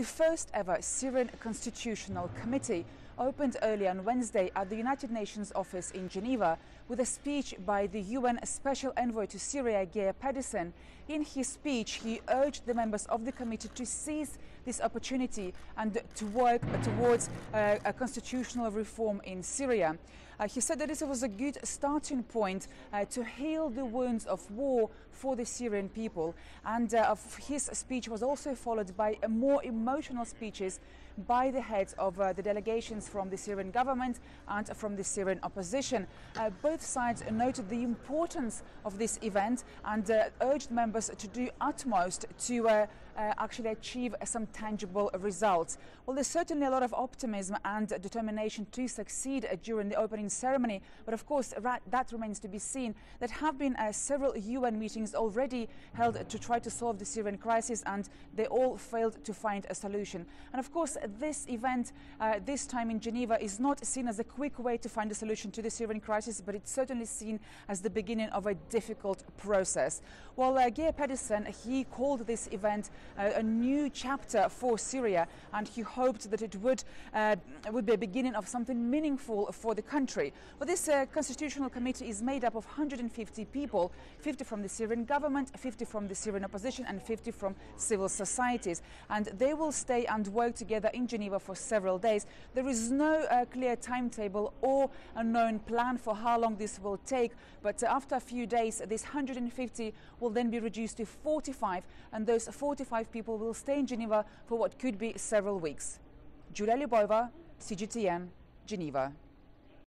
The first ever Syrian Constitutional Committee opened early on Wednesday at the United Nations office in Geneva with a speech by the UN Special Envoy to Syria, Geir Pedersen. In his speech, he urged the members of the committee to seize this opportunity and to work towards uh, a constitutional reform in Syria. Uh, he said that this was a good starting point uh, to heal the wounds of war for the Syrian people. And uh, his speech was also followed by more emotional speeches by the heads of the delegations from the Syrian government and from the Syrian opposition. Both sides noted the importance of this event and urged members to do utmost to uh, uh, actually achieve some tangible results. Well, there's certainly a lot of optimism and determination to succeed during the opening ceremony, but of course that remains to be seen. There have been several UN meetings already held to try to solve the Syrian crisis and they all failed to find a solution. And of course, this event, uh, this time in Geneva, is not seen as a quick way to find a solution to the Syrian crisis, but it's certainly seen as the beginning of a difficult process. Well, uh, Geir Pedersen, he called this event uh, a new chapter for Syria, and he hoped that it would, uh, would be a beginning of something meaningful for the country. Well, this uh, constitutional committee is made up of 150 people, 50 from the Syrian government, 50 from the Syrian opposition, and 50 from civil societies. And they will stay and work together in Geneva for several days. There is no uh, clear timetable or a known plan for how long this will take, but after a few days, this 150 will then be reduced to 45, and those 45 people will stay in Geneva for what could be several weeks. Julia Lyubova, CGTN, Geneva.